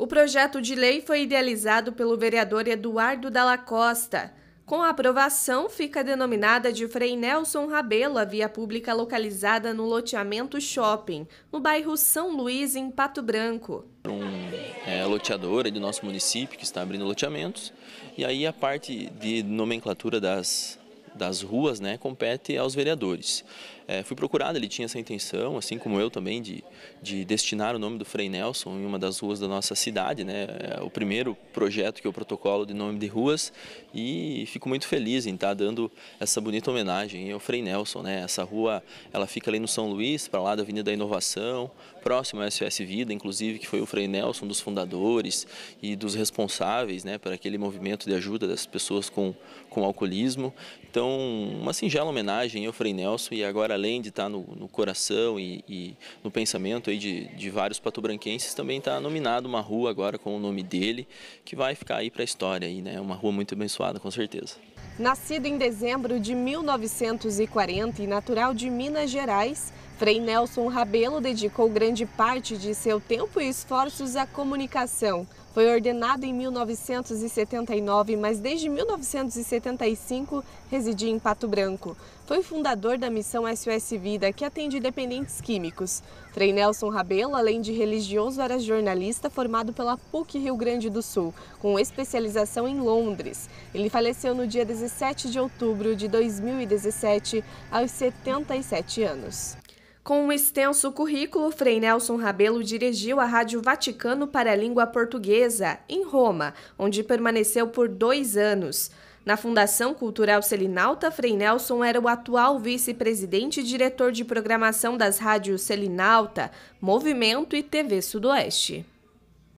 O projeto de lei foi idealizado pelo vereador Eduardo Dalla Costa. Com a aprovação, fica denominada de Frei Nelson Rabelo a via pública localizada no loteamento Shopping, no bairro São Luís, em Pato Branco. Um é, loteadora do nosso município que está abrindo loteamentos, e aí a parte de nomenclatura das, das ruas né, compete aos vereadores. É, fui procurado, ele tinha essa intenção, assim como eu também, de, de destinar o nome do Frei Nelson em uma das ruas da nossa cidade. Né? É o primeiro projeto que eu protocolo de nome de ruas e fico muito feliz em estar dando essa bonita homenagem ao Frei Nelson. Né? Essa rua ela fica ali no São Luís, para lá da Avenida da Inovação, próximo ao SOS Vida, inclusive, que foi o Frei Nelson, dos fundadores e dos responsáveis né, para aquele movimento de ajuda das pessoas com, com alcoolismo. Então, uma singela homenagem ao Frei Nelson e agora além de estar no, no coração e, e, no pensamento aí de, de vários patobranquenses, também está nominado uma rua agora com o nome dele, que vai ficar aí para a história, aí, né? uma rua muito abençoada, com certeza. Nascido em dezembro de 1940 e natural de Minas Gerais, Frei Nelson Rabelo dedicou grande parte de seu tempo e esforços à comunicação. Foi ordenado em 1979, mas desde 1975 residia em Pato Branco. Foi fundador da missão SOS Vida, que atende dependentes químicos. Frei Nelson Rabelo, além de religioso, era jornalista formado pela PUC Rio Grande do Sul, com especialização em Londres. Ele faleceu no dia 17 de outubro de 2017, aos 77 anos. Com um extenso currículo, Frei Nelson Rabelo dirigiu a Rádio Vaticano para a língua portuguesa, em Roma, onde permaneceu por dois anos. Na Fundação Cultural Selinalta, Frei Nelson era o atual vice-presidente e diretor de programação das rádios Selinalta, Movimento e TV Sudoeste.